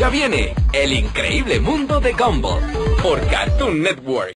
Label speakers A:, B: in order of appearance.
A: Ya viene El increíble mundo de Gumball por Cartoon Network.